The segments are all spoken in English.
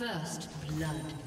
First blood.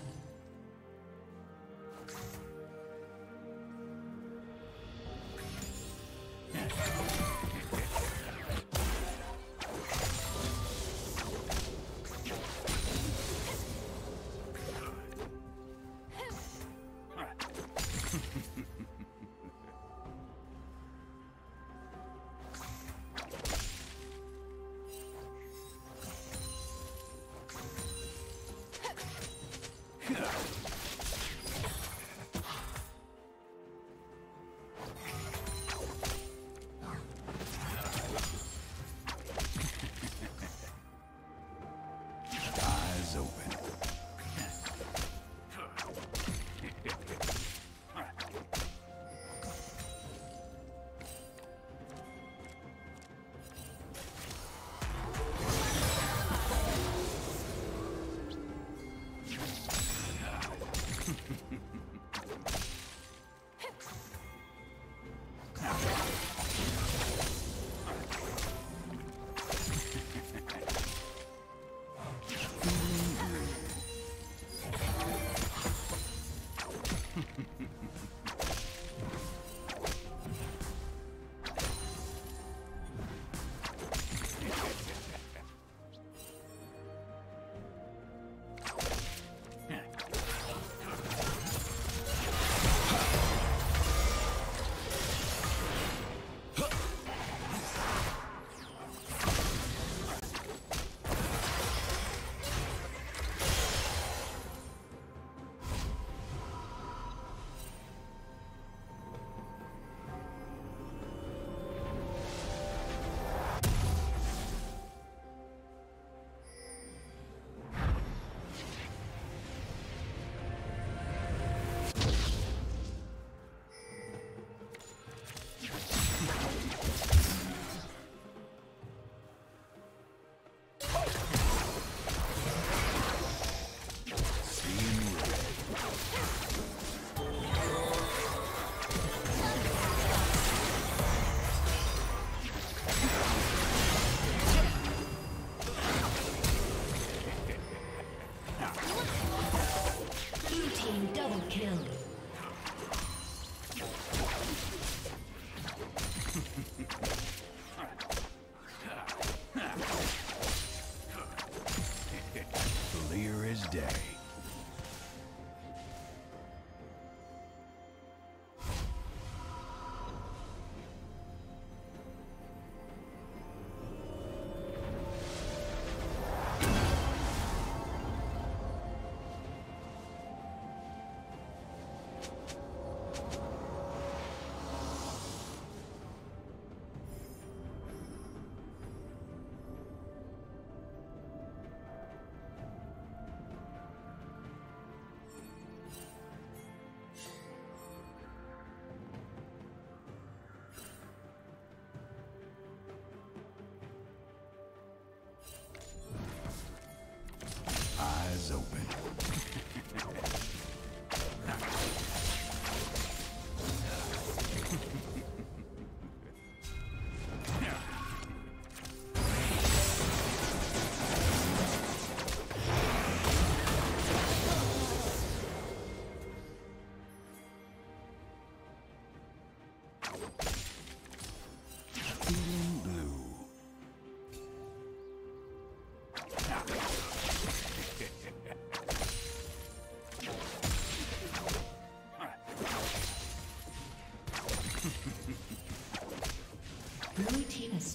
open.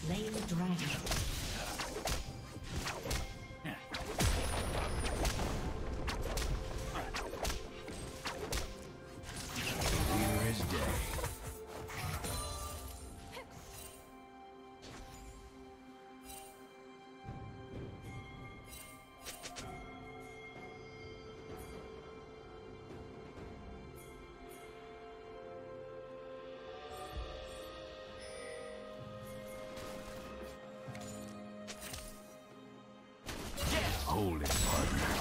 slain the dragon. holy partner.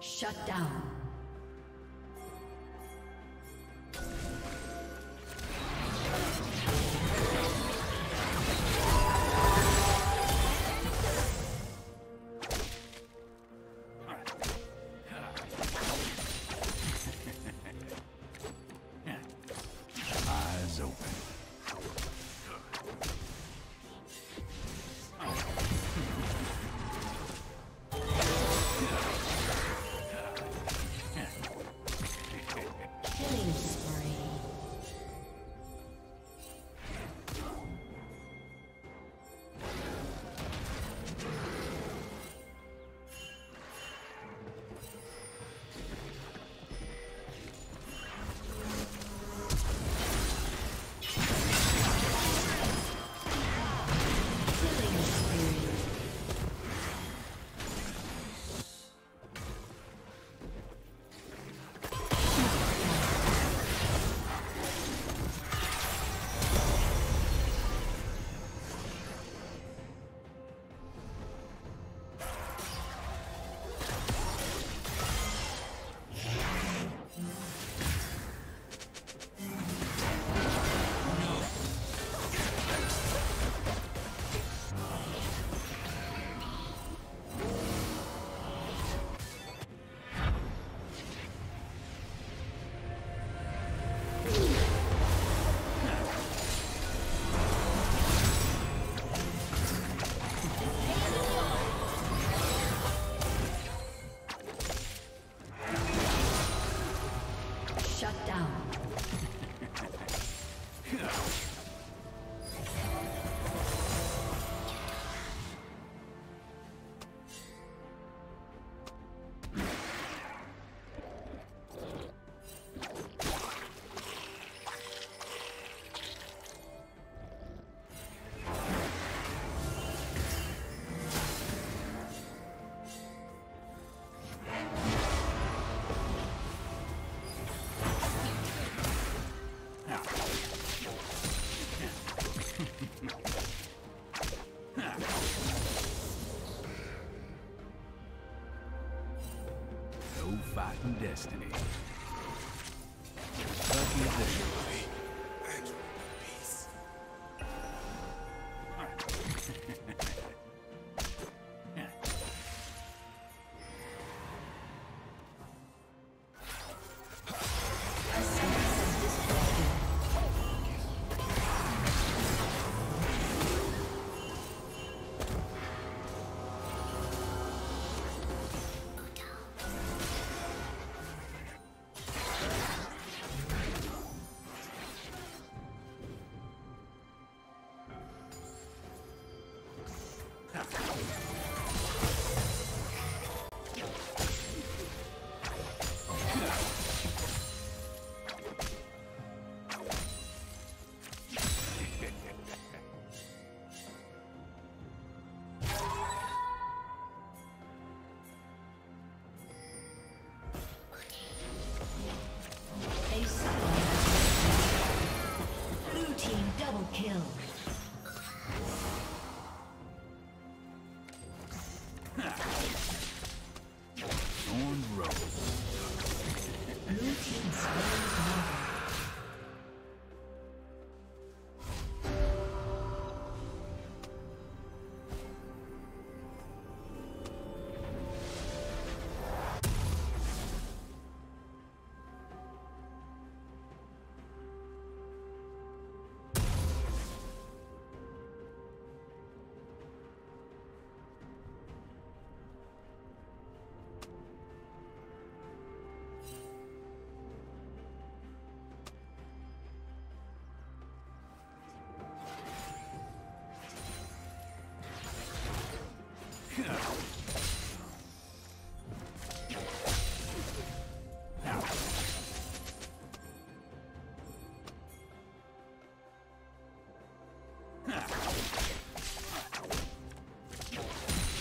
Shut down. Destiny.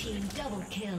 Team double kill.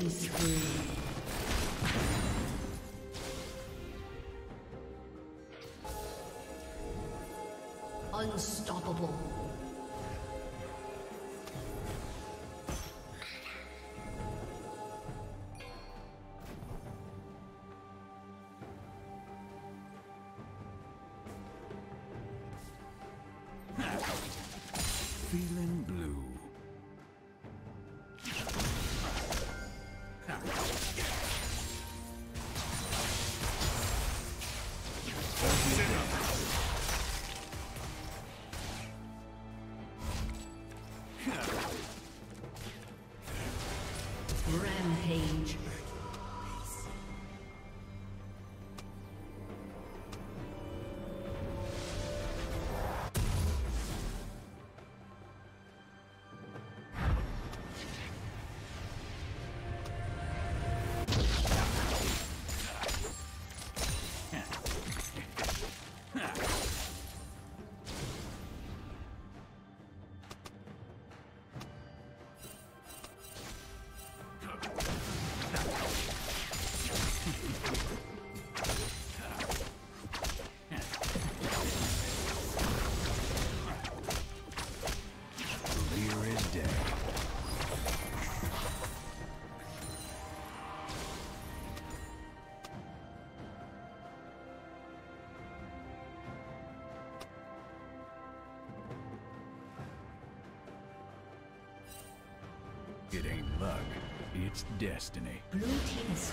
Killing spree. Unstoppable. Feeling Yeah. It ain't luck, it's destiny. Blue team is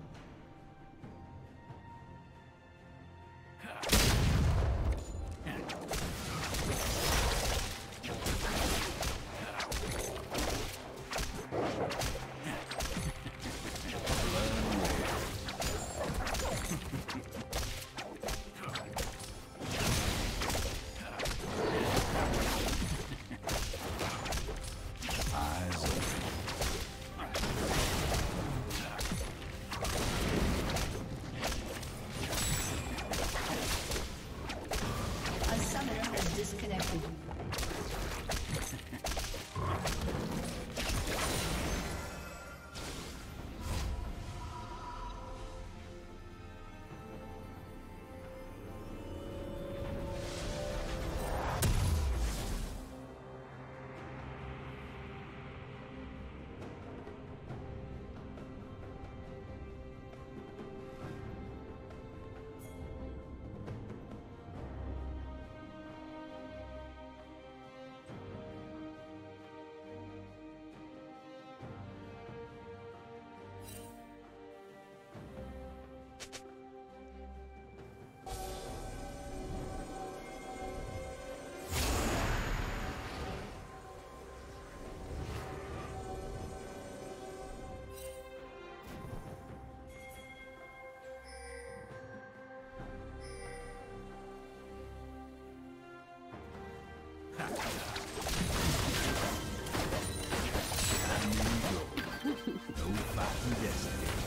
No fighting destiny.